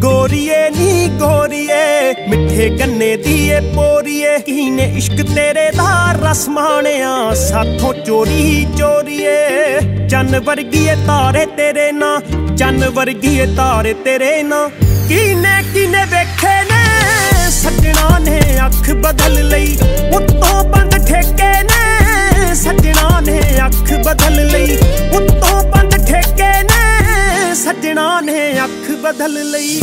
ਗੋਰੀਏ ਨੀ ਗੋਰੀਏ, ਮਿੱਠੇ ਸਾਥੋਂ ਚੋਰੀ ਚੋਰੀਏ। ਚੰਨ ਵਰਗੀਏ ਤਾਰੇ ਤੇਰੇ ਨਾ, ਚੰਨ ਵਰਗੀਏ ਤਾਰੇ ਤੇਰੇ ਨਾ। ਕੀਨੇ ਕੀਨੇ ਵੇਖੇ ਨੇ ਅੱਖ ਬਦਲ ਲਈ, ਉੱਤੋਂ ਬੰਦ ਨੇ ਨੇ ਅੱਖ ਬਦਲ ਲਈ।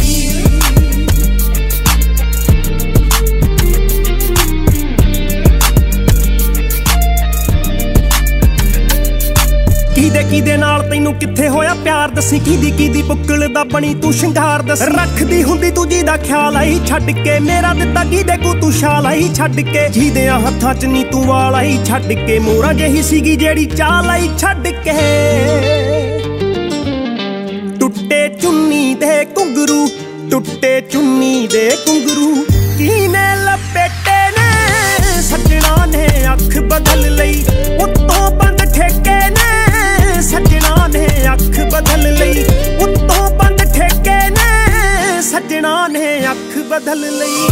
ਕਿਹਦੇ ਕਿਹਦੇ ਨਾਲ ਤੈਨੂੰ ਕਿੱਥੇ ਹੋਇਆ ਪਿਆਰ? ਦੱਸੀ ਕਿਹਦੀ ਕਿਹਦੀ ਬੁੱਕਲ ਦਾ ਬਣੀ ਤੂੰ ਸ਼ਿੰਗਾਰ? ਦੱਸ ਰੱਖਦੀ ਹੁੰਦੀ ਤੂੰ ਜੀ ਦਾ ਖਿਆਲ ਆਈ ਛੱਡ ਕੇ। ਮੇਰਾ ਦਿੱਤਾ ਕਿਹਦੇ ਕੋ ਤੂੰ ਸ਼ਾਲ ਆਈ ਛੱਡ ਕੇ। ਜਿਹਦੇ ਹੱਥਾਂ 'ਚ ਨੀ ਤੂੰ ਵਾਲ ਆਈ ਛੱਡ ਕੇ। ਮੋਰਾ ਜਿਹੀ ਸੀਗੀ ਜਿਹੜੀ ਚਾਲ ਆਈ ਛੱਡ ਕੇ। ਚੁੰਨੀ ਦੇ ਕੁੰਗਰੂ ਟੁੱਟੇ ਚੁੰਨੀ ਦੇ ਕੁੰਗਰੂ ਕੀਨੇ ਲਪੇਟੇ ਨੇ, ਸੱਜਣਾ ਨੇ ਅੱਖ ਬਦਲ ਲਈ। ਉੱਤੋਂ ਬੰਦ ਠੇਕੇ ਨੇ, ਸੱਜਣਾ ਨੇ ਅੱਖ ਬਦਲ ਲਈ। ਉੱਤੋਂ ਬੰਦ ਠੇਕੇ ਨੇ, ਸੱਜਣਾ ਨੇ ਅੱਖ ਬਦਲ ਲਈ।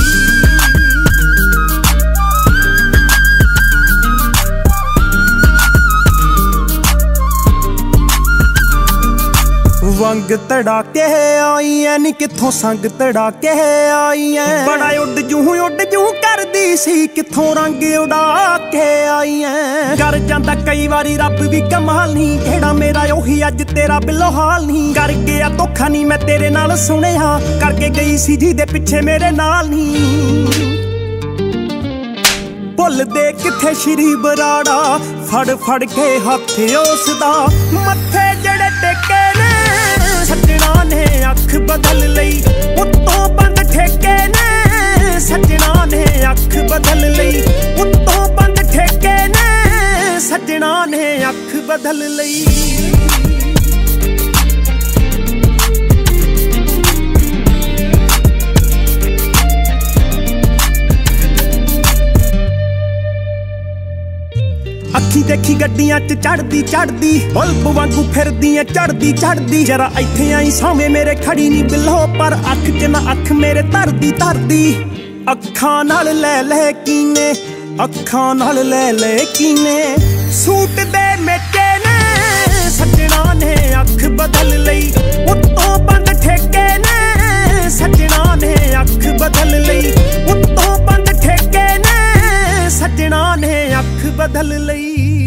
ਵੰਗ ਤੜਾਕੇ ਆਈ ਐ ਨੀ ਕਿੱਥੋਂ ਸੰਗ ਤੜਾਕੇ ਆਈ ਐ ਬੜਾ ਉੱਡ ਜੂ ਉੱਡ ਜੂ ਕਰਦੀ ਸੀ ਕਿੱਥੋਂ ਰੰਗ ਉਡਾ ਕੇ ਆਈ ਐ ਕਰ ਜਾਂਦਾ ਕਈ ਵਾਰੀ ਰੱਬ ਵੀ ਕਮਾਲ ਨਹੀਂ ਕਿਹੜਾ ਮੇਰਾ ਉਹੀ ਅੱਜ ਤੇਰਾ ਬਿੱਲੋ ਹਾਲ ਨਹੀਂ ਕਰ ਗਿਆ ਧੋਖਾ ਨਹੀਂ ਮੈਂ ਤੇਰੇ ਨਾਲ ਸੁਣਿਆ ਕਰਕੇ ਗਈ ਸੀ ਜਿਹਦੇ ਪਿੱਛੇ ਮੇਰੇ ਨਾਲ ਨਹੀਂ ਭੁੱਲਦੇ ਕਿੱਥੇ ਸ਼੍ਰੀ ਬਰਾੜਾ ਫੜ ਫੜ ਕੇ ਹੱਥ ਉਸ ਦਾ ਮੱਥੇ ਅੱਖ ਬਦਲ ਲਈ। ਉੱਤੋਂ ਬੰਦ ਠੇਕੇ ਨੇ, ਸੱਜਣਾ ਨੇ ਅੱਖ ਬਦਲ ਲਈ। ਉੱਤੋਂ ਬੰਦ ਠੇਕੇ ਨੇ, ਸੱਜਣਾ ਨੇ ਅੱਖ ਬਦਲ ਲਈ। ਦੇਖੀ ਗੱਡੀਆਂ 'ਚ ਚੜਦੀ ਚੜਦੀ ਬਲਬ ਵਾਂਗੂ ਫਿਰਦੀ ਐ ਚੜਦੀ ਚੜਦੀ ਜਰਾ ਇੱਥੇ ਆਈ ਸਾਵੇਂ ਮੇਰੇ ਖੜੀ ਨਹੀਂ ਬਿੱਲੋ, ਪਰ ਅੱਖ 'ਚ ਨਾ ਅੱਖ ਮੇਰੇ ਧਰਦੀ ਧਰਦੀ। ਅੱਖਾਂ ਨਾਲ ਲੈ ਲੈ ਕੀਨੇ, ਅੱਖਾਂ ਨਾਲ ਲੈ ਲੈ ਕੀਨੇ। ਸੂਟ ਦੇ ਮੇਟੇ ਨੇ, ਸੱਜਣਾ ਨੇ ਅੱਖ ਬਦਲ ਲਈ। ਉੱਤੋਂ ਬੰਦ ਠੇਕੇ ਨੇ, ਸੱਜਣਾ ਨੇ ਅੱਖ ਬਦਲ ਲਈ। ਉੱਤੋਂ ਬੰਦ ਠੇਕੇ ਨੇ, ਸੱਜਣਾ ਨੇ ਅੱਖ ਬਦਲ ਲਈ।